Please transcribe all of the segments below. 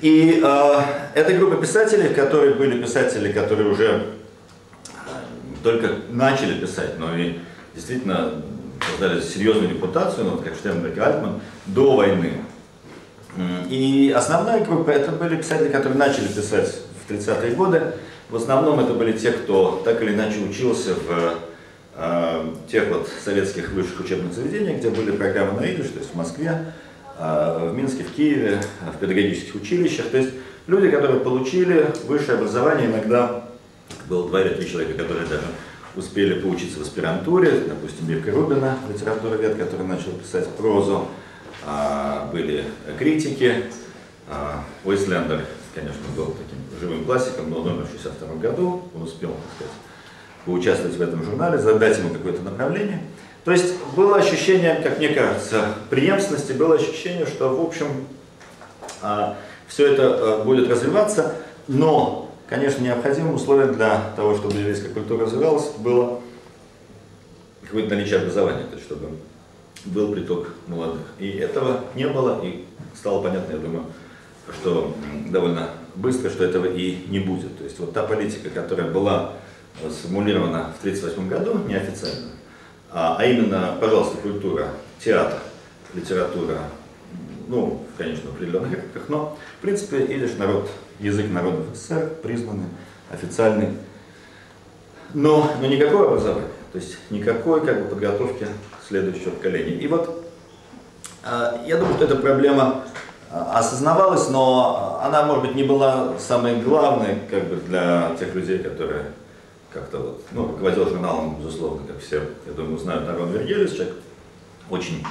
И э, эта группа писателей, которые были писатели, которые уже э, только начали писать, но и действительно создали серьезную репутацию, ну, как Штернберг и Альтман, до войны. И основная группа это были писатели, которые начали писать в 30-е годы. В основном это были те, кто так или иначе учился в э, тех вот советских высших учебных заведениях, где были программы на идиш, то есть в Москве, в Минске, в Киеве, в педагогических училищах. То есть люди, которые получили высшее образование, иногда было два или три человека, которые даже успели поучиться в аспирантуре, допустим, Мирка Рубина, литературовед, который начал писать прозу, а, были критики. А, Уэслендер, конечно, был таким живым классиком, но он умер в 1962 году, он успел, так сказать, поучаствовать в этом журнале, задать ему какое-то направление. То есть было ощущение, как мне кажется, преемственности, было ощущение, что, в общем, а, все это будет развиваться, но, конечно, необходимым условием для того, чтобы еврейская культура развивалась, было какое-то наличие образования, то есть чтобы был приток молодых. И этого не было, и стало понятно, я думаю, что довольно быстро, что этого и не будет. То есть вот та политика, которая была сформулирована в 1938 году, неофициально, а, а именно, пожалуйста, культура, театр, литература, ну, конечно, в определенных рамках, но, в принципе, идиш народ, язык народов СССР, признанный, официальный, но, но никакого образования, то есть никакой как бы, подготовки следующего поколения. И вот а, я думаю, что эта проблема а, осознавалась, но она, может быть, не была самой главной как бы, для тех людей, которые как-то вот, ну, руководил журналом, безусловно, как все, я думаю, знают Нарон Вергелис, человек очень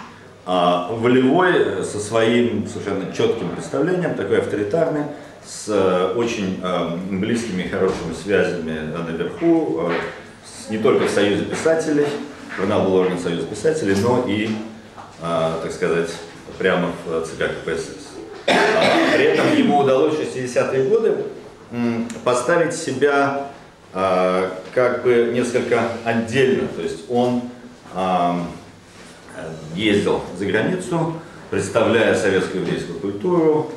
а, волевой, со своим совершенно четким представлением, такой авторитарный, с а, очень а, близкими и хорошими связями наверху, а, с, не только в Союзе писателей, Журнал был орган Союза писателей, но и, а, так сказать, прямо в ЦК КПСС. А, при этом ему удалось в 60-е годы поставить себя как бы несколько отдельно. То есть он а, ездил за границу, представляя советскую еврейскую культуру,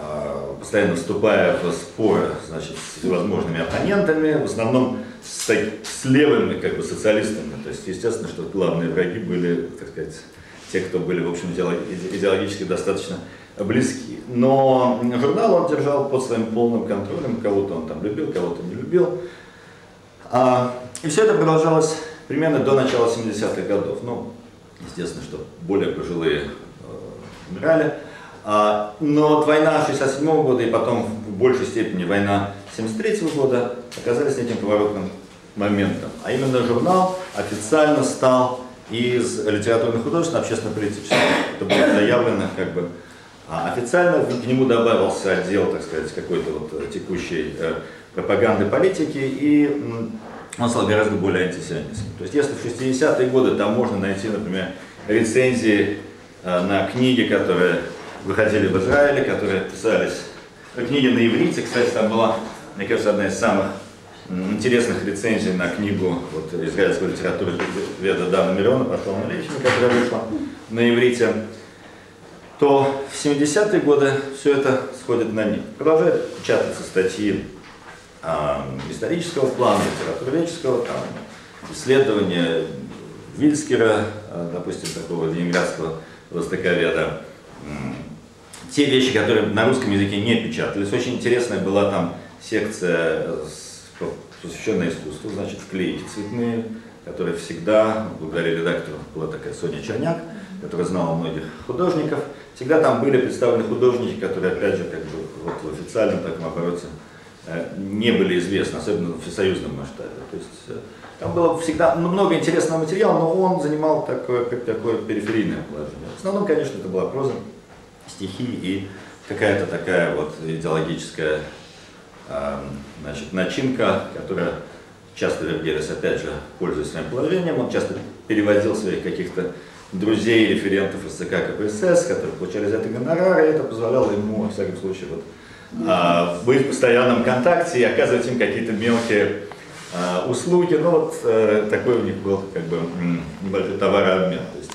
а, постоянно вступая в споры значит, с возможными оппонентами, в основном с, с левыми как бы, социалистами. То есть, естественно, что главные враги были, так сказать, те, кто были, в общем, идеологически достаточно близки. Но журнал он держал под своим полным контролем, кого-то он там любил, кого-то не любил. А, и все это продолжалось примерно до начала 70-х годов. Ну, естественно, что более пожилые э, умирали. А, но война 67 -го года и потом в большей степени война 73 года оказались неким поворотным моментом. А именно журнал официально стал из литературных художеств общественно-политических. Это было заявлено как бы а официально к нему добавился отдел, так сказать, какой-то вот текущей э, пропаганды политики, и он стал гораздо более антисионистским. То есть если в 60-е годы там можно найти, например, рецензии э, на книги, которые выходили в Израиле, которые писались, книги на иврите, кстати, там была мне кажется, одна из самых интересных рецензий на книгу вот, израильской литературы Веда Дана Миллиона «Пошел на личный», которая вышла на иврите, то в 70-е годы все это сходит на них. Продолжают печататься статьи э, исторического плана, литературоведческого, там, исследования Вильскера, э, допустим, такого ленинградского востоковеда, э, те вещи, которые на русском языке не печатались. Очень интересная была там секция, посвященная искусству, значит, вклейки цветные, которые всегда, благодаря редактору, была такая Соня Черняк, которая знала многих художников. Всегда там были представлены художники, которые, опять же, как бы вот в официальном таком обороте э, не были известны, особенно в всесоюзном масштабе. То есть э, там было всегда много интересного материала, но он занимал такое, как такое периферийное положение. В основном, конечно, это была проза, стихи и какая-то такая вот идеологическая значит, начинка, которая часто Вергелис, опять же, пользуясь своим положением, он часто переводил своих каких-то друзей, референтов из ЦК КПСС, которые получали за это гонорары, и это позволяло ему, во всяком случае, вот, а, быть в постоянном контакте и оказывать им какие-то мелкие а, услуги. Ну вот э, такой у них был как бы небольшой товарообмен. То есть,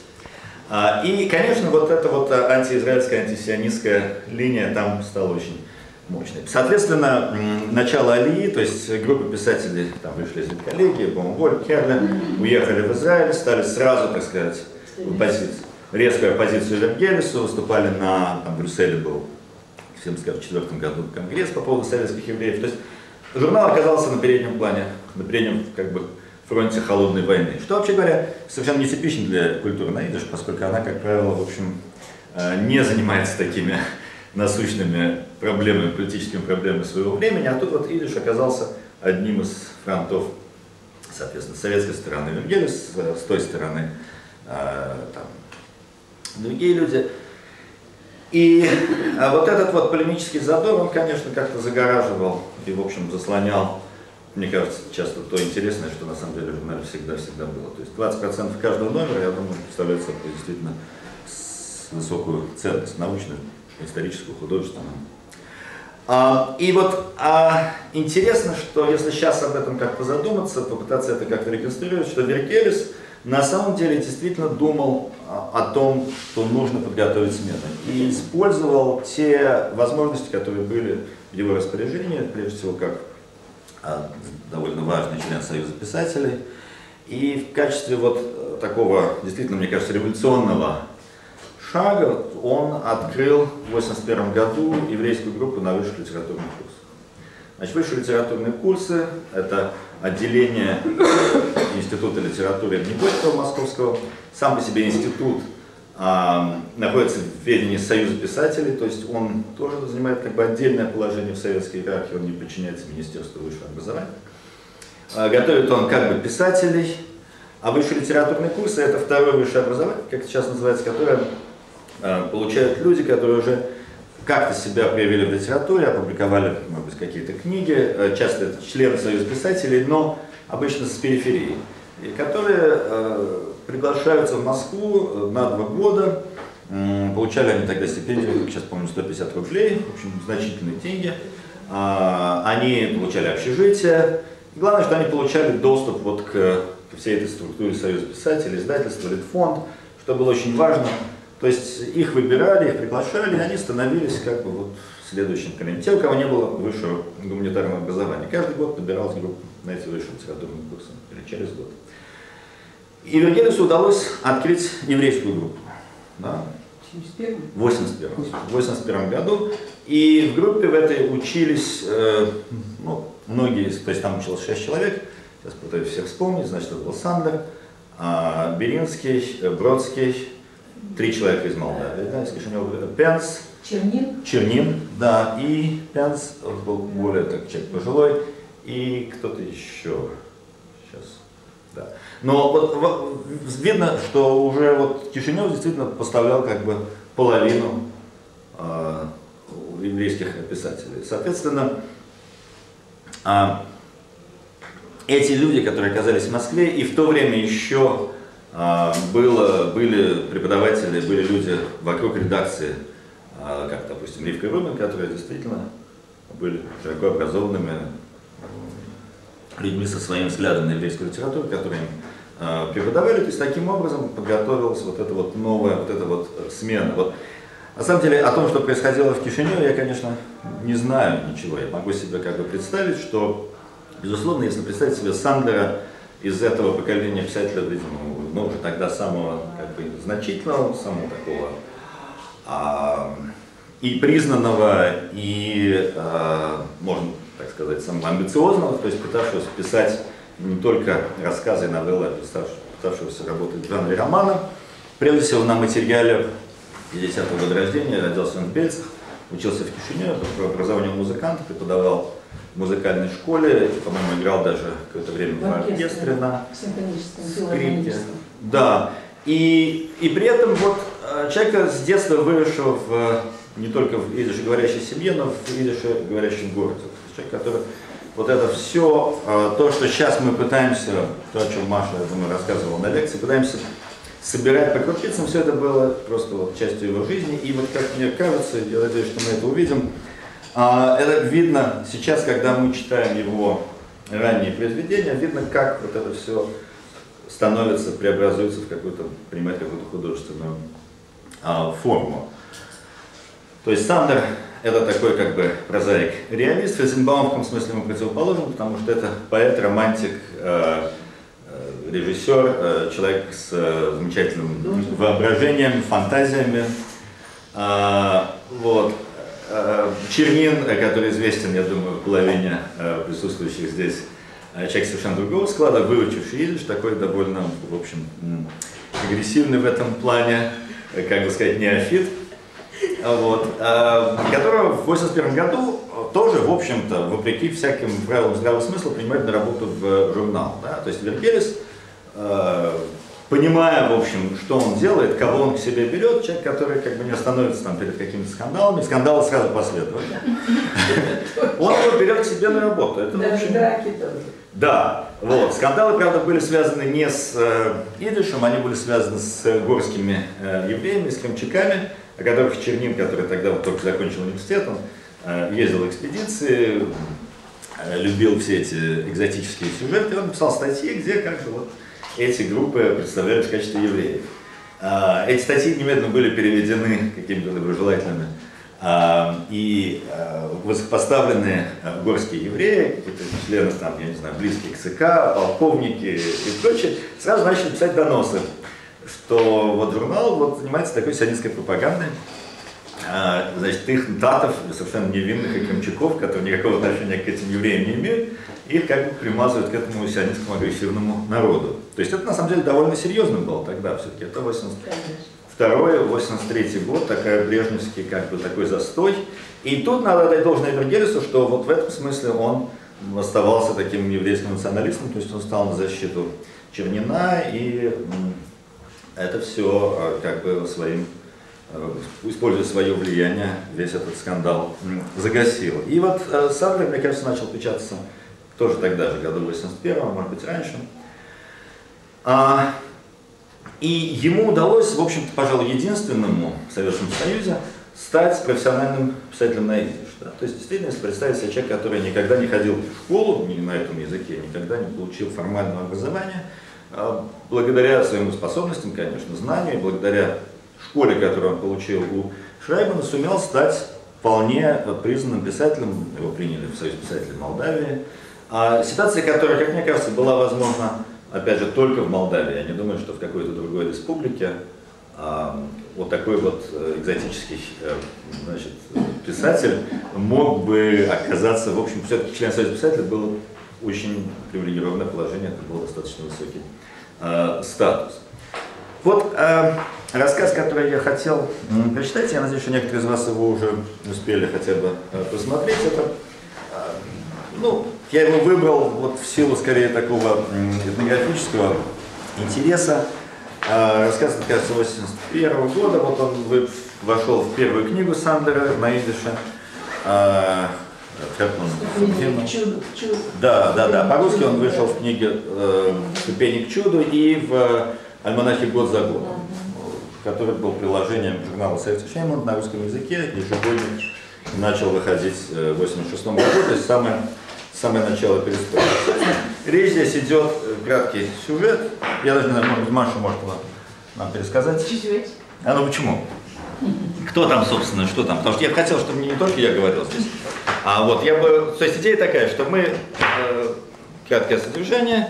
А, и, конечно, вот эта вот антиизраильская, антисионистская линия там стала очень мощной. Соответственно, начало Алии, то есть группа писателей там вышли из коллегии, Бомболь, Керля, уехали в Израиль, стали сразу, так сказать, в позицию, резкую оппозицию Вергелису, выступали на, там, Брюсселе был 1974 году конгресс по поводу советских евреев. То есть журнал оказался на переднем плане, на переднем как бы фронте холодной войны. Что, вообще говоря, совершенно нетипично для культуры наидыш, поскольку она, как правило, в общем, э, не занимается такими насущными проблемами, политическими проблемами своего времени, а тут вот идиш оказался одним из фронтов, соответственно, с советской стороны Венгелис, с той стороны э, там, другие люди. И а вот этот вот полемический задор, он, конечно, как-то загораживал и, в общем, заслонял мне кажется, часто то интересное, что на самом деле в журнале всегда-всегда было. То есть 20% каждого номера, я думаю, представляет собой действительно высокую ценность, научную, историческую, художественную. А, и вот а, интересно, что если сейчас об этом как-то задуматься, попытаться это как-то реконструировать, что Веркелис на самом деле действительно думал а, о том, что нужно подготовить смены. И использовал те возможности, которые были в его распоряжении, прежде всего как а, довольно важный член Союза писателей. И в качестве вот э, такого, действительно, мне кажется, революционного шага он открыл в 1981 году еврейскую группу на высших литературных курсах. Значит, высшие литературные курсы – это отделение Института литературы имени Московского. Сам по себе институт а, находится в ведении Союза писателей, то есть он тоже занимает как бы отдельное положение в советской иерархии, он не подчиняется Министерству высшего образования. А, готовит он как бы писателей, а высшие литературные курсы это второе высшее образование, как сейчас называется, которое а, получают люди, которые уже как-то себя проявили в литературе, опубликовали, может быть, какие-то книги, а, часто это члены Союза писателей, но обычно с периферии, и которые приглашаются в Москву э, на два года. Получали они тогда стипендию, сейчас помню, 150 рублей, в общем, значительные деньги. А, они получали общежитие. И главное, что они получали доступ вот к, к всей этой структуре Союза писателей, издательства, Литфонд, что было очень важно. То есть их выбирали, их приглашали, и они становились как бы вот следующим коленом. Те, у кого не было высшего гуманитарного образования. Каждый год подбиралась группа на эти высшие литературные курсы, или через год. И Вергелису удалось открыть еврейскую группу. Да? В 81 81 году. И в группе в этой учились, э, ну, многие, то есть там училось 6 человек, сейчас пытаюсь всех вспомнить, значит, это был Сандер, э, Беринский, Бродский, три человека из Молдавии, да, из Кишинева, Пенс, Чернин. Чернин, да, и Пенс, он был более так, человек пожилой, и кто-то еще, сейчас, да. Но вот видно, что уже вот Кишинев действительно поставлял как бы половину э, еврейских писателей. Соответственно, э, эти люди, которые оказались в Москве, и в то время еще было, были преподаватели, были люди вокруг редакции, э, как, допустим, Ривка Рубин, которые действительно были широко образованными людьми со своим взглядом на еврейскую литературу, которые им Э, преподавали, то есть таким образом подготовилась вот эта вот новая, вот эта вот смена. Вот. На самом деле о том, что происходило в Кишиневе, я, конечно, не знаю ничего. Я могу себе как бы представить, что, безусловно, если представить себе Сандера из этого поколения писателя, видимо, ну, уже тогда самого как бы значительного, самого такого а, и признанного, и, а, можно так сказать, самого амбициозного, то есть пытавшегося писать не только рассказы и новеллы, пытавшегося работать в жанре романа. Прежде всего на материале 50-го года рождения, родился он в Бельцах, учился в Кишиневе, по образованию музыканта, преподавал в музыкальной школе, по-моему, играл даже какое-то время в оркестре на скрипке. Да, и, и при этом вот э, человека с детства выросшего в, не только в идише семье, но в идише городе. Человек, который вот это все, а, то, что сейчас мы пытаемся, то, о чем Маша, я думаю, рассказывала на лекции, пытаемся собирать по крупицам, все это было просто вот частью его жизни. И вот как мне кажется, я надеюсь, что мы это увидим, это видно сейчас, когда мы читаем его ранние произведения, видно, как вот это все становится, преобразуется в какую-то, принимает какую-то художественную а, форму. То есть Сандер это такой как бы прозаик-реалист, Фельзенбаум в каком смысле ему противоположен, потому что это поэт, романтик, э, э, режиссер, э, человек с замечательным воображением, фантазиями. А, вот. Чернин, который известен, я думаю, половине присутствующих здесь, человек совершенно другого склада, выучивший идиш, такой довольно, в общем, агрессивный в этом плане, как бы сказать, неофит вот, э, которого в 81 году тоже, в общем-то, вопреки всяким правилам здравого смысла, принимает на работу в журнал. Да? То есть Веркелис, э, понимая, в общем, что он делает, кого он к себе берет, человек, который как бы не остановится там перед какими-то скандалами, скандалы сразу последуют. Он его берет к себе на работу. Это, Даже общем. Да, вот. Скандалы, правда, были связаны не с э, идышем, они были связаны с горскими э, евреями, с крымчаками о которых Чернин, который тогда вот только закончил университет, он э, ездил в экспедиции, э, любил все эти экзотические сюжеты, он написал статьи, где как бы вот эти группы представлялись в качестве евреев. А, эти статьи немедленно были переведены какими-то доброжелательными а, и а, высокопоставленные горские евреи, члены там, я не знаю, близкие к ЦК, полковники и прочее, сразу начали писать доносы что вот журнал вот, занимается такой сионистской пропагандой. А, значит, их датов, совершенно невинных и крымчаков, которые никакого отношения к этим евреям не имеют, их как бы примазывают к этому сионистскому агрессивному народу. То есть это на самом деле довольно серьезно было тогда все-таки. Это 82 83 год, такая брежневский как бы такой застой. И тут надо дать должное Вергелису, что вот в этом смысле он оставался таким еврейским националистом, то есть он стал на защиту Чернина и это все э, как бы своим, э, используя свое влияние, весь этот скандал загасил. И вот э, Сандер, мне кажется, начал печататься тоже тогда же, году 81 может быть, раньше. И ему удалось, в общем-то, пожалуй, единственному в Советском Союзе стать профессиональным писателем на идиш. Да? То есть, действительно, если представить себе человека, который никогда не ходил в школу на этом языке, никогда не получил формального образования, а благодаря своим способностям, конечно, знанию, благодаря школе, которую он получил у Шрайбана, сумел стать вполне признанным писателем, его приняли в Союз писателей Молдавии. А ситуация, которая, как мне кажется, была возможна, опять же, только в Молдавии, я не думаю, что в какой-то другой республике, а, вот такой вот э, экзотический э, значит, писатель мог бы оказаться, в общем, все-таки член Союза писателей был очень привилегированное положение, это был достаточно высокий э, статус. Вот э, рассказ, который я хотел прочитать, я надеюсь, что некоторые из вас его уже успели хотя бы посмотреть. Это, ну, я его выбрал вот в силу скорее такого этнографического интереса. Рассказ, кажется, 81 года, вот он вошел в первую книгу Сандера на идише. Э, Хэпман. Да, да, да. По-русски он вышел в книге э, «Ступени к чуду» и в э, альманахе «Год за годом», который был приложением журнала «Советский Шеймонт» на русском языке, ежегодно начал выходить э, в 86 году, то есть самое, самое начало перестройки. Речь здесь идет, э, краткий сюжет, я даже не знаю, может быть, Маша может нам пересказать. Чуть-чуть. А ну почему? Кто там, собственно, что там? Потому что я хотел, чтобы не только я говорил здесь. А вот я бы, то есть идея такая, что мы э, краткое содержание,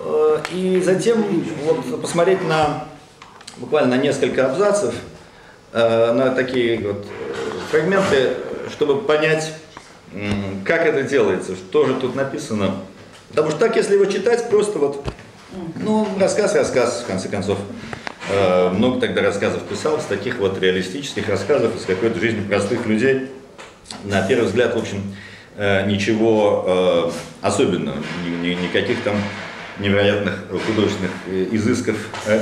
э, и затем вот посмотреть на буквально на несколько абзацев, э, на такие вот э, фрагменты, чтобы понять, как это делается, что же тут написано. Потому что так, если его читать, просто вот, ну, рассказ, рассказ, в конце концов. Э, много тогда рассказов писалось, таких вот реалистических рассказов из какой-то жизни простых людей. На первый взгляд, в общем, э, ничего э, особенного, никаких там невероятных художественных изысков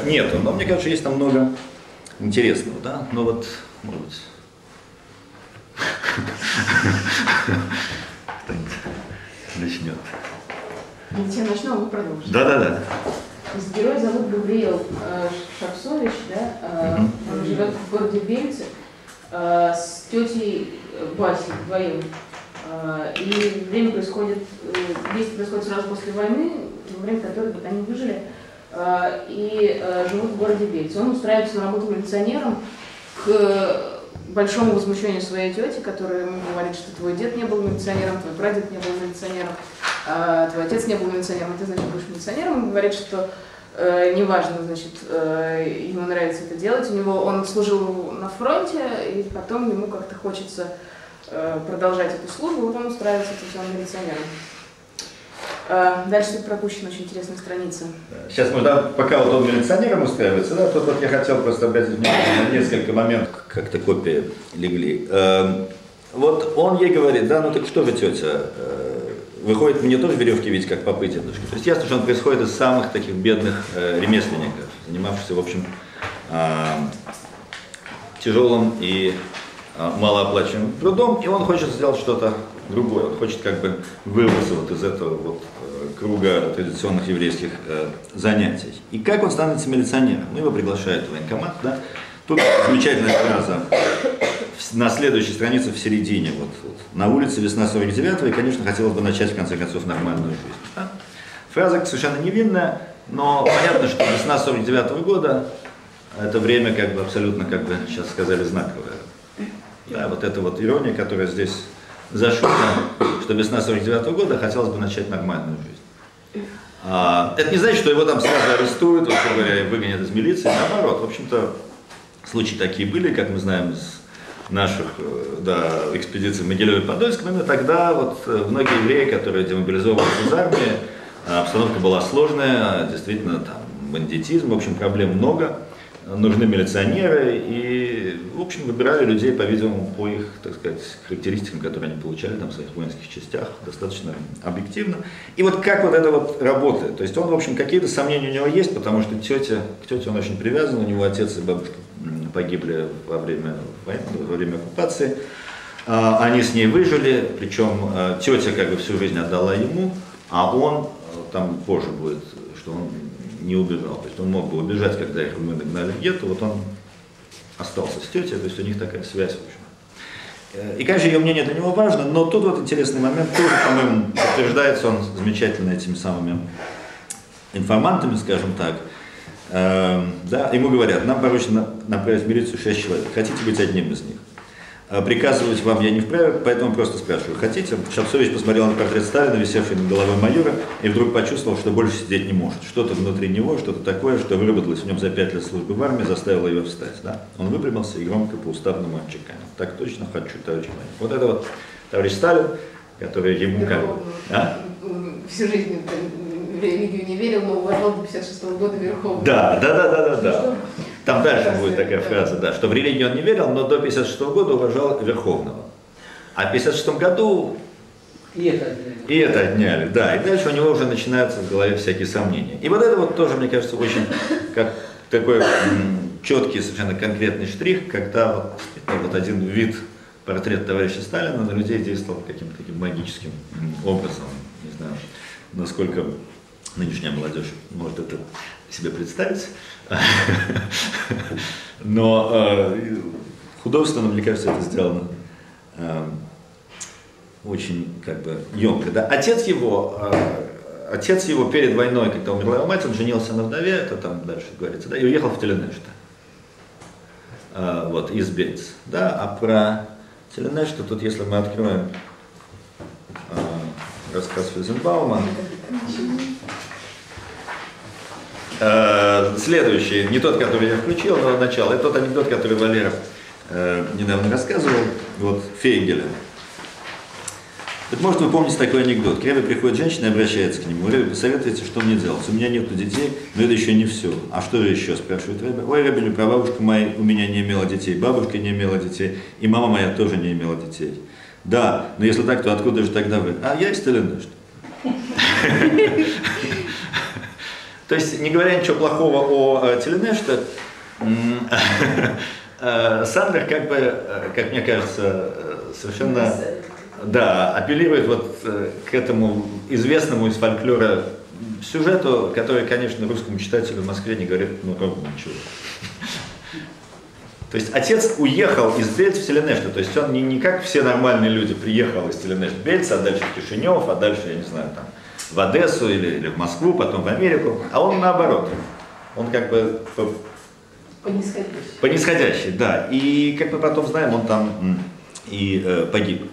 нету. Но мне кажется, есть там много интересного, да? Но вот, может быть, кто-нибудь начнет. Я начну, а вы продолжите. Да-да-да. Герой зовут Гавриил э, Шапсович, да? Э, он живет в городе Бельце э, с тетей Басей вдвоем. И время происходит, действие происходит сразу после войны, во время которой вот они выжили и живут в городе Бельц. Он устраивается на работу милиционером к большому возмущению своей тети, которая ему говорит, что твой дед не был милиционером, твой прадед не был милиционером, а твой отец не был милиционером, а ты, значит, будешь милиционером. Он говорит, что э, неважно, значит, э, ему нравится это делать. У него он служил на фронте, и потом ему как-то хочется э, продолжать эту службу, вот он устраивается этим милиционером. А, дальше пропущена очень интересная страница. Сейчас можно, пока вот он милиционером устраивается, да, тут вот я хотел просто обратить внимание на несколько моментов, как-то копии легли. Эм, вот он ей говорит, да, ну так что же, тетя, э, выходит, мне тоже веревки видеть, как попы дедушки. То есть ясно, что он происходит из самых таких бедных э, ремесленников, занимавшихся, в общем, тяжелым и э, малооплачиваемым трудом, и он хочет сделать что-то другое. Он хочет как бы вырваться вот из этого вот э, круга традиционных еврейских э, занятий. И как он становится милиционером? Ну, его приглашают в военкомат, да. Тут замечательная фраза на следующей странице в середине. Вот, вот. На улице весна 49 и, конечно, хотелось бы начать, в конце концов, нормальную жизнь. Да? Фраза совершенно невинная, но понятно, что весна 49 -го года это время как бы абсолютно, как бы сейчас сказали, знаковое. Да, вот эта вот ирония, которая здесь зашута, что весна 49 -го года хотелось бы начать нормальную жизнь. А, это не значит, что его там сразу арестуют, вообще говоря, выгонят из милиции. Наоборот, в общем-то, случаи такие были, как мы знаем из наших э, да, экспедиций в Могилеве Подольск, но именно тогда вот э, многие евреи, которые демобилизовывались из армии, обстановка была сложная, действительно там бандитизм, в общем, проблем много нужны милиционеры, и, в общем, выбирали людей, по-видимому, по их, так сказать, характеристикам, которые они получали там в своих воинских частях, достаточно объективно. И вот как вот это вот работает? То есть он, в общем, какие-то сомнения у него есть, потому что тетя, к тете он очень привязан, у него отец и бабушка погибли во время войны, во время оккупации. А, они с ней выжили, причем а, тетя как бы всю жизнь отдала ему, а он, а, там позже будет, что он не убежал. То есть он мог бы убежать, когда их мы нагнали в гетто, вот он остался с тетей, то есть у них такая связь, в общем. Э, и, конечно, ее мнение для него важно, но тут вот интересный момент, тоже, по-моему, подтверждается он замечательно этими самыми информантами, скажем так. Э, да, ему говорят, нам поручено направить в милицию 6 человек, хотите быть одним из них? А приказывать вам я не вправе, поэтому просто спрашиваю, хотите? Шапсович посмотрел на портрет Сталина, висевший над головой майора, и вдруг почувствовал, что больше сидеть не может. Что-то внутри него, что-то такое, что выработалось в нем за пять лет службы в армии, заставило его встать. Да? Он выпрямился и громко по уставному отчеканил. Так точно хочу, товарищ майор. Вот это вот товарищ Сталин, который ему как... А? Всю жизнь в религию не верил, но уважал до 56 -го года Верховного. Да, да, да, да, да. да. Там дальше будет такая фраза, да, что в религию он не верил, но до 56 года уважал Верховного. А в 56 году и это отняли. И это отняли, да. И дальше у него уже начинаются в голове всякие сомнения. И вот это вот тоже, мне кажется, очень как такой четкий, совершенно конкретный штрих, когда вот, вот один вид портрет товарища Сталина на людей действовал каким-то таким магическим образом. Не знаю, насколько нынешняя молодежь может это себе представить. Но э, художественно, мне кажется, это сделано э, очень как бы емко. Да? Отец его, э, отец его перед войной, когда умерла его мать, он женился на вдове, это там дальше говорится, да, и уехал в Теленешта. Э, вот, из Бельц. Да? А про Теленешта, тут если мы откроем рассказ Физенбаума, Э, следующий, не тот, который я включил, но начало, это тот анекдот, который Валера э, недавно рассказывал, вот Фейгеля. Так может вы помните такой анекдот. К Ребе приходит женщина и обращается к нему. Ребе, посоветуйте, что мне делать? У меня нет детей, но это еще не все. А что же еще, спрашивает Ребе. Ой, Ребе, не бабушка моя у меня не имела детей, бабушка не имела детей, и мама моя тоже не имела детей. Да, но если так, то откуда же тогда вы? А я из Теленешта. То есть, не говоря ничего плохого о э, Теленеште, э, Сандер, как бы, э, как мне кажется, совершенно да, апеллирует вот к этому известному из фольклора сюжету, который, конечно, русскому читателю в Москве не говорит, ну, ровно ничего. То есть отец уехал из Бельца в Селенешта, то есть он не, не как все нормальные люди приехал из Селенешта в Бельца, а дальше в Кишинев, а дальше, я не знаю, там, в Одессу или, или в Москву, потом в Америку, а он наоборот. Он как бы по, По нисходящей. по нисходящей, да. И как мы потом знаем, он там и э, погиб.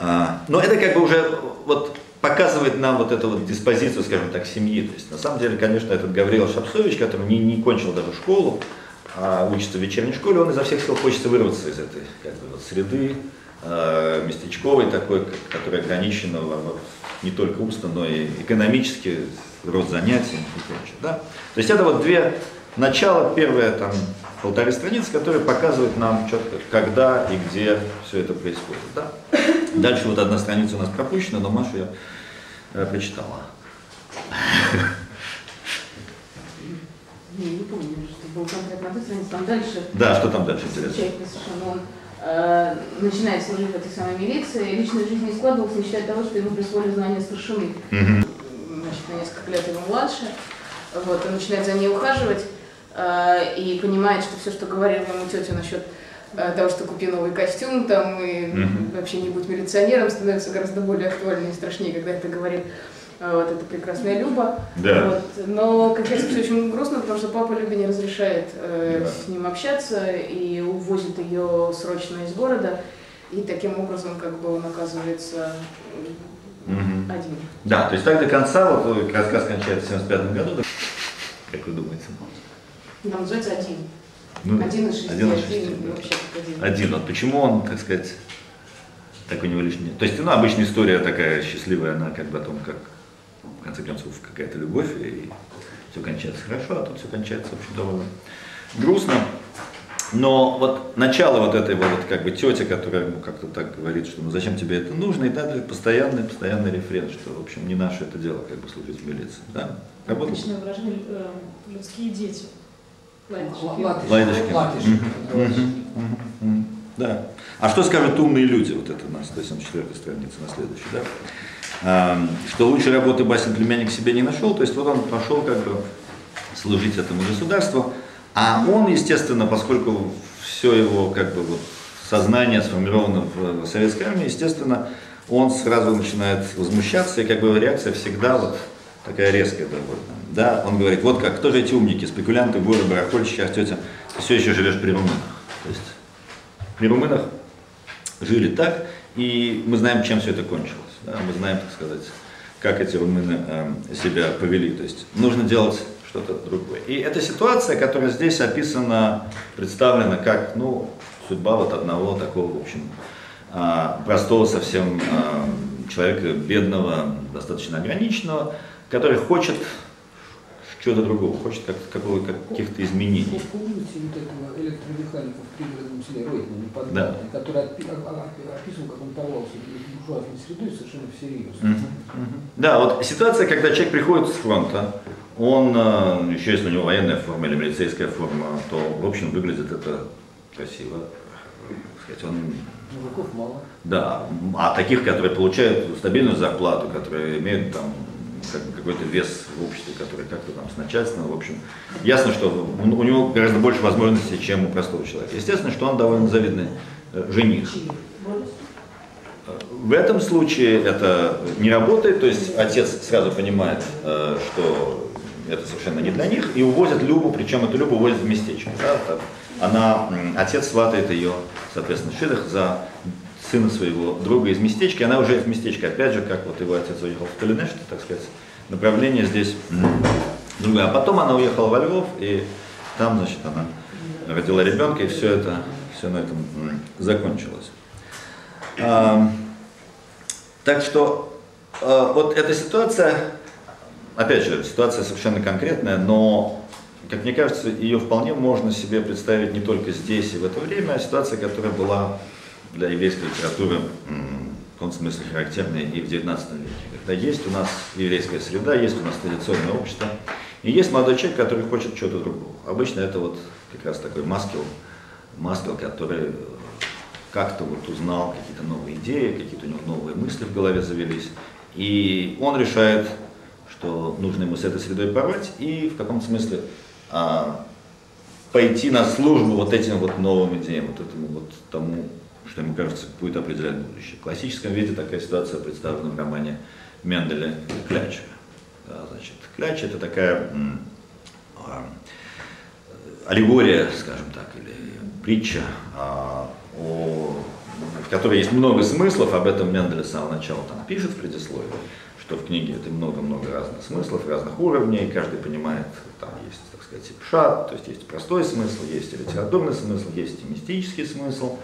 А, но это как бы уже вот показывает нам вот эту вот диспозицию, скажем так, семьи. То есть на самом деле, конечно, этот Гавриил Шапсович, который не, не кончил даже школу, а учится в вечерней школе, он изо всех сил хочется вырваться из этой как бы, вот, среды э, местечковой такой, которая ограничена во- во- не только умственно, но и экономически, рост занятий и прочее. Да? То есть это вот две начала, первые там полторы страницы, которые показывают нам четко, когда и где все это происходит. Да? Дальше вот одна страница у нас пропущена, но Маша ее э, прочитала. Не, не помню, что был конкретно там дальше Да, что там дальше интересно? Замечательно совершенно. Э, начинает служить в этой самой милиции. Личная жизнь не складывалась, не считая того, что ему присвоили звание старшины. Мгм. Значит, на несколько лет его младше. Вот, он начинает за ней ухаживать э, и понимает, что все, что говорила ему тетя насчет э, того, что купи новый костюм там и Мгм. вообще не будь милиционером, становится гораздо более актуальной и страшнее, когда это говорит вот эта прекрасная Люба. Да. Вот. Но, как говорится, все очень грустно, потому что папа Любе не разрешает э, Да. с ним общаться и увозит ее срочно из города. И таким образом, как бы он оказывается Мгм. один. Да, то есть так до конца, вот э, рассказ кончается в 75 году, да? как вы думаете? Там называется один. Ну, да. один из шести, Один один, из шести, да. вообще один. Один. Вот почему он, так сказать, так у него лишний. То есть, ну, обычная история такая счастливая, она как бы о том, как в конце концов какая-то любовь, и все кончается хорошо, а тут все кончается, в общем, довольно грустно. Но вот начало вот этой вот, как бы тети, которая ему как-то так говорит, что ну зачем тебе это нужно, и далее постоянный, постоянный рефрен, что, в общем, не наше это дело, как бы служить в милиции. Да? Работал? Отличное выражение э, «людские дети». Мгм, мгм. Да. А что скажут умные люди, вот это у нас 174 страница на следующей, да? Что лучшей работы Басин племянник себе не нашел, то есть вот он пошел как бы служить этому государству, а он, естественно, поскольку все его как бы вот сознание сформировано в, советской армии, естественно, он сразу начинает возмущаться, и как бы реакция всегда вот такая резкая довольно. Да, он говорит, вот как, кто же эти умники, спекулянты, воры, барахольщики, а тетя, ты все еще живешь при румынах. То есть при румынах жили так, и мы знаем, чем все это кончилось. Да, мы знаем, так сказать, как эти румыны э, себя повели. То есть нужно делать что-то другое. И эта ситуация, которая здесь описана, представлена как ну, судьба вот одного такого, в общем, а, простого совсем а, человека, бедного, достаточно ограниченного, который хочет чего-то другого, хочет как, какого, каких-то изменений. Помните вот этого электромеханика в пригородном селе Ройтмана, Да. который опи- о- о- описывал, как он порвался буржуазной средой совершенно всерьез. Мгм, мгм. Да, вот ситуация, когда человек приходит с фронта, он, э, еще если у него военная форма или милицейская форма, то, в общем, выглядит это красиво. Сказать, он, Мужиков мало. да, а таких, которые получают стабильную зарплату, которые имеют там как какой-то вес в обществе, который как-то там с начальством, в общем, ясно, что он- у него гораздо больше возможностей, чем у простого человека. Естественно, что он довольно завидный э, жених. В этом случае это не работает, то есть отец сразу понимает, э, что это совершенно не для них, и увозят Любу, причем эту Любу увозят в местечко. да. Она, отец сватает ее, соответственно, Шидах за сына своего друга из местечка, и она уже в местечко, опять же, как вот его отец уехал в Калинеште, так сказать, направление здесь другое. А потом она уехала во Львов, и там, значит, она родила ребенка, и все это, все на этом закончилось. Ам, Так что э, вот эта ситуация, опять же, ситуация совершенно конкретная, но, как мне кажется, ее вполне можно себе представить не только здесь и в это время, а ситуация, которая была для еврейской литературы в том смысле характерной и в XIX веке. Когда есть у нас еврейская среда, есть у нас традиционное общество, и есть молодой человек, который хочет чего-то другого. Обычно это вот как раз такой маскил, маскил, который э, как-то вот узнал какие-то новые идеи, какие-то у него новые мысли в голове завелись. И он решает, что нужно ему с этой средой порвать и в каком-то смысле а, пойти на службу вот этим вот новым идеям, вот этому вот тому что ему кажется, будет определять будущее. В классическом виде такая ситуация представлена в романе Менделя «Кляча». Да, значит, «Кляча» — это такая а, аллегория, скажем так, или притча, а, о, в которой есть много смыслов, об этом Мендель с самого начала там пишет в предисловии, что в книге это много-много разных смыслов, разных уровней, каждый понимает, там есть, так сказать, пшат, то есть есть простой смысл, есть литературный смысл, есть и мистический смысл.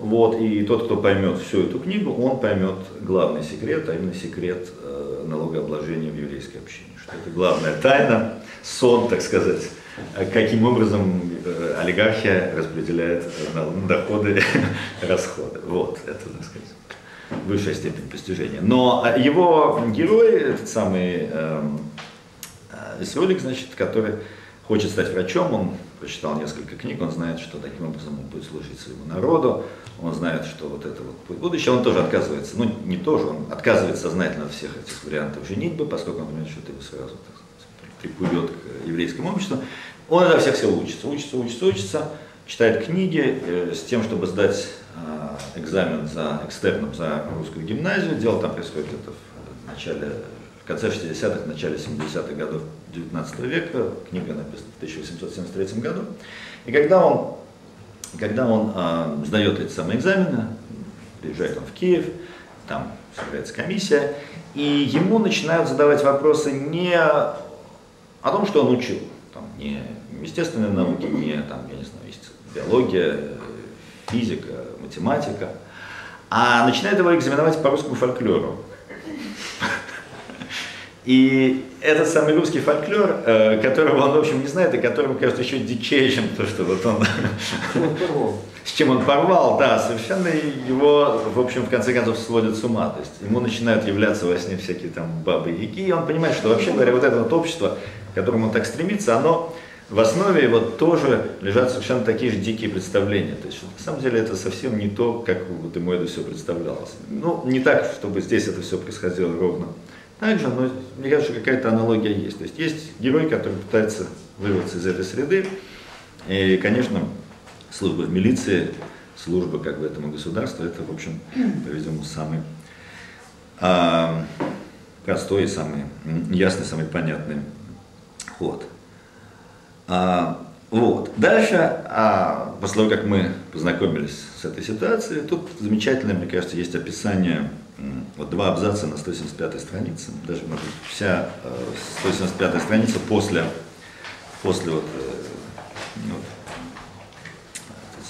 Вот, и тот, кто поймет всю эту книгу, он поймет главный секрет, а именно секрет э, налогообложения в еврейской общине. Что это главная тайна, сон, так сказать, каким образом э, олигархия распределяет э, доходы, расходы. Вот, это, так сказать, высшая степень постижения. Но а, его герой, этот самый э, Исролик, значит, который хочет стать врачом, он прочитал несколько книг, он знает, что таким образом он будет служить своему народу, он знает, что вот это вот будет будущее, он тоже отказывается, ну не тоже, он отказывается сознательно от всех этих вариантов женитьбы, поскольку он понимает, что это его сразу так прикует к еврейскому обществу. Он изо всех сил учится, учится, учится, учится, читает книги э, с тем, чтобы сдать э, экзамен за экстерном за русскую гимназию. Дело там происходит это в начале, в конце 60-х, начале 70-х годов 19 века. Книга написана в 1873 году. И когда он, когда он э, сдает эти самые экзамены, приезжает он в Киев, там собирается комиссия, и ему начинают задавать вопросы не о том, что он учил, там, не естественные науки, не там, я не знаю, есть биология, физика, математика, а начинает его экзаменовать по русскому фольклору. И этот самый русский фольклор, э, которого он, в общем, не знает, и которому кажется еще дичее, чем то, что вот он... С чем он порвал, да, совершенно его, в общем, в конце концов, сводят с ума. То есть ему начинают являться во сне всякие там бабы и и он понимает, что вообще говоря, вот это вот общество, к которому он так стремится, оно в основе его тоже лежат совершенно такие же дикие представления. То есть, на самом деле, это совсем не то, как вот ему это все представлялось. Ну, не так, чтобы здесь это все происходило ровно так же, но мне кажется, какая-то аналогия есть. То есть, есть герой, который пытается вырваться из этой среды, и, конечно, служба в милиции, служба как бы этому государству, это, в общем, по-видимому, самый а, простой, самый ясный, самый понятный ход. А, вот. Дальше, а, после того, как мы познакомились с этой ситуацией, тут замечательно, мне кажется, есть описание, вот два абзаца на 175 странице, даже, может быть, вся 175 э, страница после, после вот, э, ну,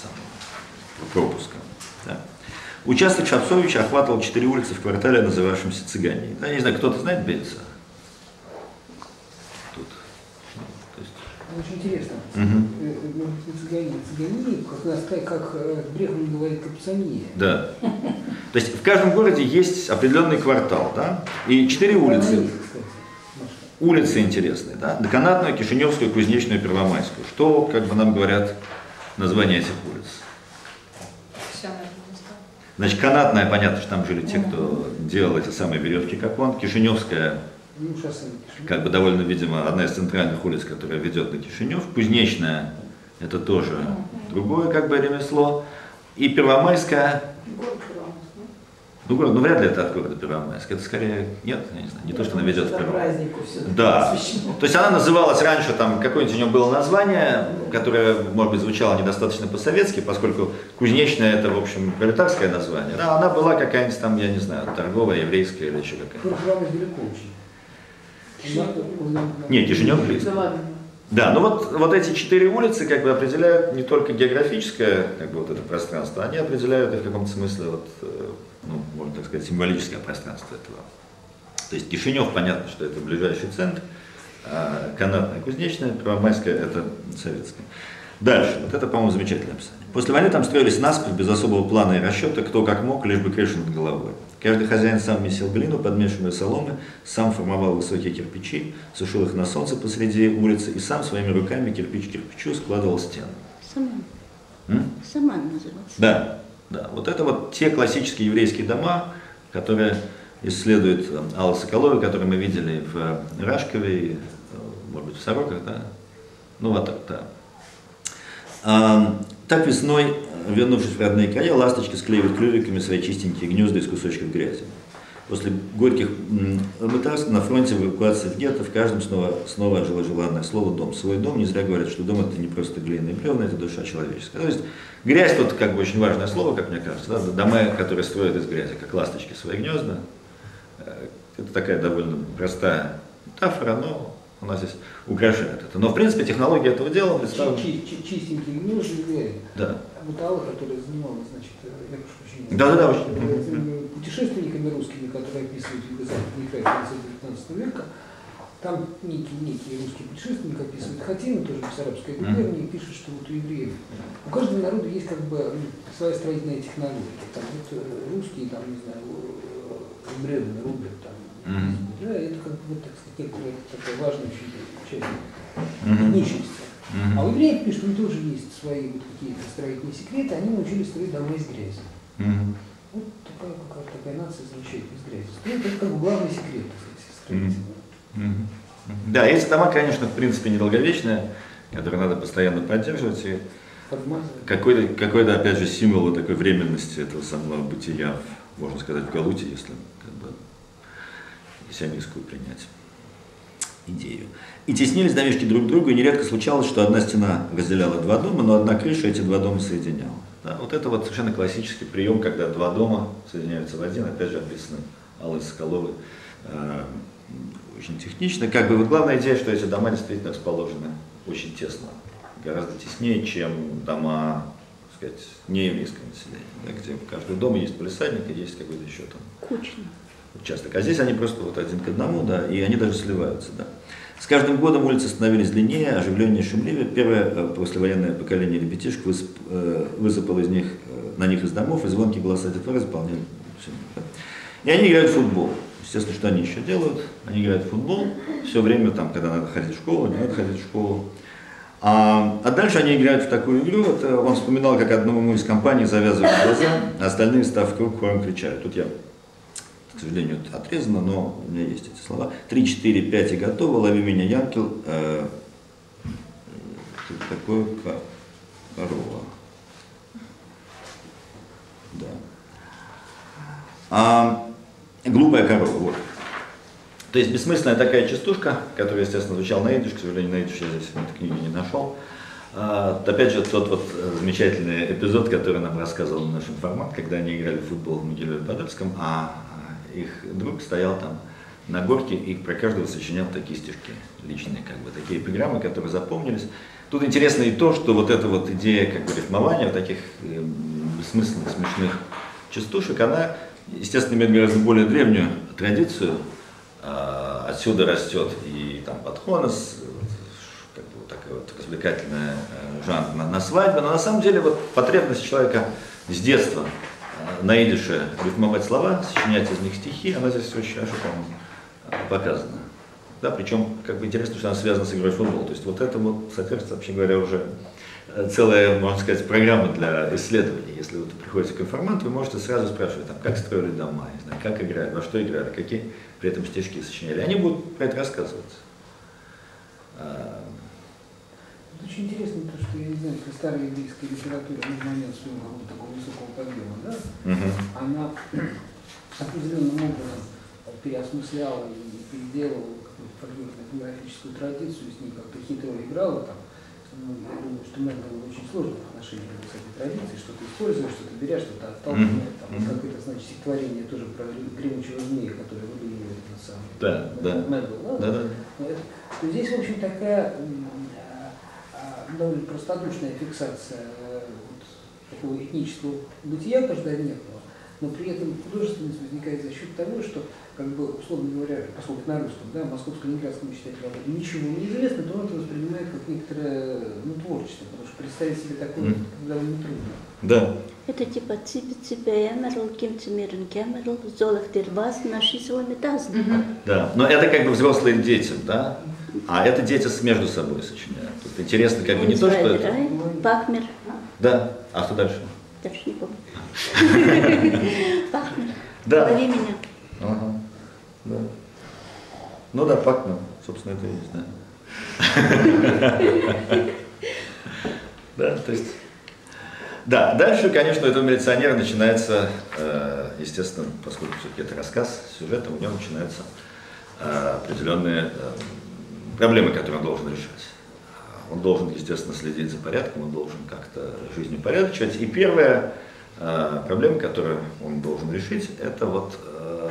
самого, пропуска. Да. Участок Шапсовича охватывал четыре улицы в квартале, называвшемся Цыгане. Я не знаю, кто-то знает Бельца? Очень интересно. Угу. Цыгане, цыгане, как как, Брехман говорит, капсания. Да. То есть в каждом городе есть определенный квартал, да, и четыре улицы. Улицы интересные, да, Доканатную, Кишиневскую, Кузнечную, Первомайскую. Что, как бы нам говорят, названия этих улиц? Значит, канатная, понятно, что там жили те, кто делал эти самые веревки, как он. Кишиневская ну, как бы довольно, видимо, одна из центральных улиц, которая ведет на Кишинев. Кузнечная, это тоже другое как бы ремесло. И Первомайская, ну, город, ну, вряд ли это от города Первомайск. Это скорее, нет, я не знаю, не то, что она ведет в Первомайск. Да. То есть она называлась раньше, там, какое-нибудь у нее было название, которое, может быть, звучало недостаточно по-советски, поскольку кузнечная это, в общем, пролетарское название. Да, она была какая-нибудь там, я не знаю, торговая, еврейская или еще какая-нибудь. Нет, Кишинев близко. Да, ну вот, вот эти четыре улицы как бы определяют не только географическое как бы, вот это пространство, они определяют и в каком-то смысле, вот, э, ну, можно так сказать, символическое пространство этого. То есть Кишинев, понятно, что это ближайший центр, а канатная кузнечная, Первомайская это советская. Дальше, вот это, по-моему, замечательное описание. После войны там строились наспех, без особого плана и расчета, кто как мог, лишь бы крышу над головой. Каждый хозяин сам месил глину, подмешивая соломы, сам формовал высокие кирпичи, сушил их на солнце посреди улицы и сам своими руками кирпич кирпичу складывал стены. Саман. М? Саман назывался. Да, да. Вот это вот те классические еврейские дома, которые исследует э, Алла Соколова, которые мы видели в э, Рашкове, э, может быть, в Сороках, да? Ну, вот так, да. Так весной, вернувшись в родные края, ласточки склеивают клювиками свои чистенькие гнезда из кусочков грязи. После горьких мытарств на фронте, в эвакуации в гетто, в каждом снова, снова ожило желанное слово «дом». Свой дом не зря говорят, что дом – это не просто глиняные бревна, это душа человеческая. То есть грязь тут как бы очень важное слово, как мне кажется. Да? Дома, которые строят из грязи, как ласточки свои гнезда. Э, это такая довольно простая метафора, но она здесь украшает это. Но в принципе технология этого дела представлена. Чи- чи- Чистенький гнезд грязи. Да. А вот Алла, которая занималась, значит, э, я прошу прощения, Да-да-да, очень. э, путешественниками русскими, которые описывают юго-западный край конца 19 века, там некий, некий русский путешественник описывает Хатина, тоже Бессарабская губерния, и пишет, что вот у евреев, у каждого народа есть как бы м, своя строительная технология. Там вот э, русские, там, не знаю, э, бревна рубят, там, Мгм. Да, это как бы, так сказать, некоторая такая важная часть этничности. Мгм. А у евреев, пишут, у тоже есть свои вот какие-то строительные секреты, они научились строить дома из грязи. Мгм. Вот такая какая такая нация замечательная из грязи. Строит это как бы главный секрет, сказать, строительства. Мгм. Да, эти дома, конечно, в принципе, недолговечные, которые надо постоянно поддерживать. И какой-то, какой-то, опять же, символ такой временности этого самого бытия, можно сказать, в Галуте, если как бы сионистскую принять идею. И теснились домишки друг к другу, и нередко случалось, что одна стена разделяла два дома, но одна крыша эти два дома соединяла. Да, вот это вот совершенно классический прием, когда два дома соединяются в один, опять же описано Аллой Соколовой, э, очень технично. Как бы вот главная идея, что эти дома действительно расположены очень тесно, гораздо теснее, чем дома, так сказать, нееврейского населения, да, где в каждом доме есть полисадник и есть какой-то еще там Кучно. Участок. А здесь они просто вот один к одному, да, и они даже сливаются, да. С каждым годом улицы становились длиннее, оживленнее, шумливее. Первое э, послевоенное поколение ребятишек высып- э, высыпало из них, э, на них из домов, и звонкие голоса детворы заполняли всё, да. И они играют в футбол. Естественно, что они еще делают? Они играют в футбол все время, там, когда надо ходить в школу, не надо ходить в школу. А, а дальше они играют в такую игру. Вот, э, он вспоминал, как одному из компаний завязывают глаза, а остальные, став в круг, хором кричали. Тут я сожалению, отрезано, но у меня есть эти слова. Три, четыре, пять и готово, лови меня, Янкел. Э, такое ко- корова? Да. А, глупая корова, вот. То есть бессмысленная такая частушка, которая, естественно, звучала на идиш, к сожалению, на идиш я здесь в этой книге не нашел. А, опять же, тот вот э, замечательный эпизод, который нам рассказывал наш информант, когда они играли в футбол в Могилеве-Подольском, а, их друг стоял там на горке и про каждого сочинял такие стишки личные, как бы такие эпиграммы, которые запомнились. Тут интересно и то, что вот эта вот идея как бы рифмования, вот таких бессмысленных, смешных частушек, она, естественно, имеет гораздо более древнюю традицию. А, Отсюда растет и там подхонос, как бы вот такая вот развлекательная э, жанр на, на свадьбе, но на самом деле вот потребность человека с детства на идише рифмовать слова, сочинять из них стихи, она здесь очень хорошо, показана. Да, причем, как бы интересно, что она связана с игрой в футбол. То есть вот это вот содержится, вообще говоря, уже э, целая, можно сказать, программа для исследований. Если вы приходите к информанту, вы можете сразу спрашивать, там, как строили дома, не знаю, как играли, во что играли, какие при этом стишки сочиняли. Они будут про это рассказывать. Вот Очень интересно то, что я не знаю, если старая еврейская литература на момент своего какого-то такого высокого подъема, да, мгм. она определенным образом переосмысляла и переделывала какую-то фольклорно-этнографическую традицию, с ней как-то хитро играла там. Ну, я думаю, что Мендел очень сложно в отношении к этой традиции, что-то используешь, что-то берешь, что-то отталкиваешь, там, Мгм. какое-то, значит, стихотворение тоже про гремучего змея, который выдумывает этот самый Да, да. Мендел, да? Да, да. Ну, то здесь, в общем, такая довольно простодушная фиксация э, вот такого этнического бытия каждодневного, но при этом художественность возникает за счет того, что, как бы, условно говоря, поскольку на русском, да, московско-ленинградском читателю ничего не известно, то он это воспринимает как некоторое ну, творчество, потому что представить себе такое Мгм. довольно трудно. Да. Это типа ципи ципи эмерл, ким цимирен кемерл, золов тервас, наши тазны. Да, но это как бы взрослые дети, да, а это дети с- между собой сочиняют. Тут интересно как бы не то, что это... Пахмер, Да, а что дальше? даже не помню. Пахмер, Да. лови меня. Ага, да. Ну да, ну, собственно, это и есть, да. Да, то есть Да, дальше, конечно, у этого милиционера начинается, э, естественно, поскольку все-таки это рассказ сюжета, у него начинаются э, определенные э, проблемы, которые он должен решать. Он должен, естественно, следить за порядком, он должен как-то жизнь упорядочивать. И первая э, проблема, которую он должен решить, это вот э,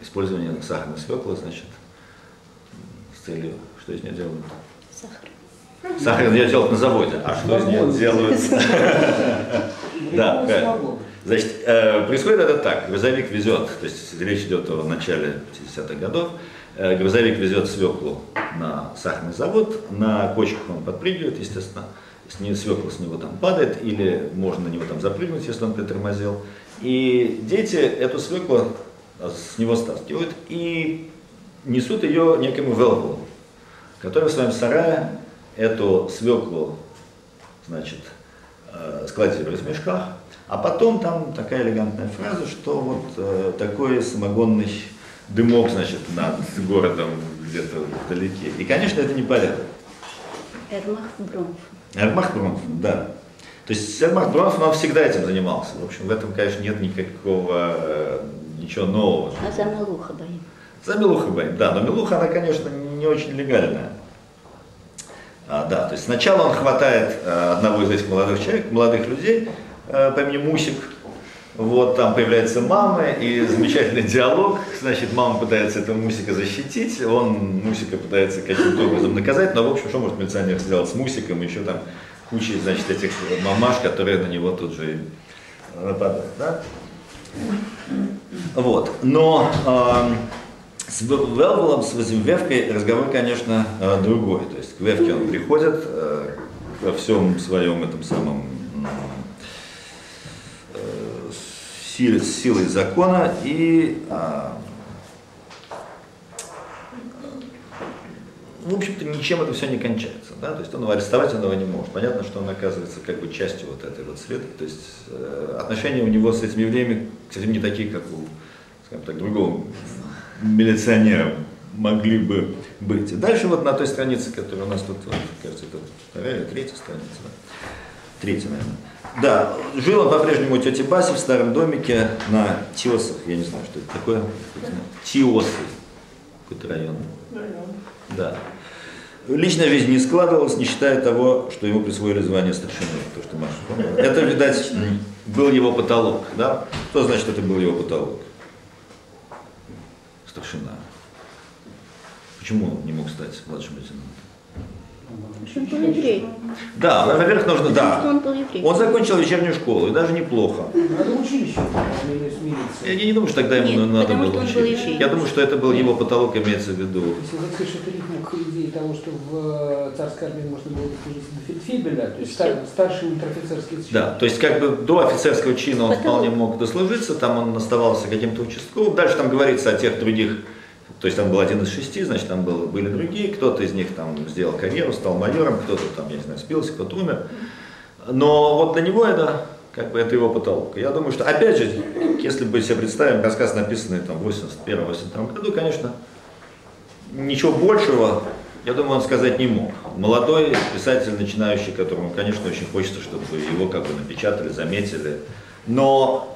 использование сахарной свеклы, значит, с целью, что из нее делают? Сахар. Сахар ее делают на заводе, а что из нее делают? Да. Значит, э, происходит это так. Грузовик везет, то есть речь идет о начале 50-х годов. Э, грузовик везет свеклу на сахарный завод, на кочках он подпрыгивает, естественно, с нее, свекла с него там падает, или можно на него там запрыгнуть, если он притормозил. И дети эту свеклу а, с него стаскивают и несут ее некому Велвелу, который в своем сарае эту свеклу, значит, э, складирует в мешках, а потом там такая элегантная фраза, что вот э, такой самогонный дымок, значит, над городом где-то вдалеке. И, конечно, это не порядок. Эрмах Бронф. Эрмах Бронф, да. То есть Эрмах Бронф, он всегда этим занимался. В общем, в этом, конечно, нет никакого, э, ничего нового. А за Малуха боим. За Милухой боим, да, но Милуха, она, конечно, не очень легальная. А, да, то есть сначала он хватает э, одного из этих молодых человек, молодых людей э, по имени Мусик, вот там появляется мама и замечательный диалог, значит, мама пытается этого Мусика защитить, он Мусика пытается каким-то образом наказать, но в общем, что может милиционер сделать с Мусиком, еще там куча, значит, этих мамаш, которые на него тут же нападают, да? Вот, но эм, с Велвелом, с Вазимвевкой разговор, конечно, э, другой. То есть к Вевке он приходит э, во всем своем этом самом м, э, силе, силой закона и а, в общем-то, ничем это все не кончается. Да? То есть он его арестовать этого не может. Понятно, что он оказывается как бы частью вот этой вот среды. То есть э, отношения у него с этими евреями, кстати, не такие, как у, скажем так, другого милиционера могли бы быть. Дальше вот на той странице, которая у нас тут, вот, кажется, это или третья страница, да? третья, наверное. Да, жил он по-прежнему у тети Баси в старом домике на Тиосах, я не знаю, что это такое. Тиосы, какой-то район. Да. Личная жизнь не складывалась, не считая того, что ему присвоили звание старшины. То, что Маша помнила. Это, видать, был его потолок. Да? Что значит, это был его потолок? Старшина. Почему он не мог стать младшим лейтенантом? Он был еврей. Да, во-первых, нужно, да. он был еврей. Он закончил вечернюю школу, и даже неплохо. Надо училище. Я не думаю, что тогда ему Нет, надо потому было что он был еврей. Я думаю, что это был его потолок, имеется в виду. Если вы слышите признак идеи того, что в э, царской армии можно было дослужиться до фельдфебеля, то есть стар- старший унтер-офицерский чин. Да, то есть как бы до офицерского чина он Потолок. вполне мог дослужиться, там он оставался каким-то участковым. Дальше там говорится о тех других, то есть там был один из шести, значит там был, были другие, кто-то из них там сделал карьеру, стал майором, кто-то там, я не знаю, спился, кто-то умер. Но вот для него это как бы это его потолок. Я думаю, что опять же, если бы себе представим рассказ, написанный там в 81-82 году, конечно, ничего большего, я думаю, он сказать не мог. Молодой писатель, начинающий, которому, конечно, очень хочется, чтобы его как бы напечатали, заметили. Но